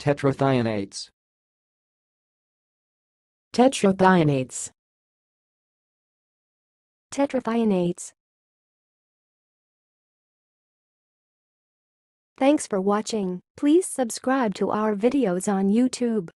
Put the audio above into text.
Tetrathionates. Tetrathionates. Tetrathionates. Thanks for watching. Please subscribe to our videos on YouTube.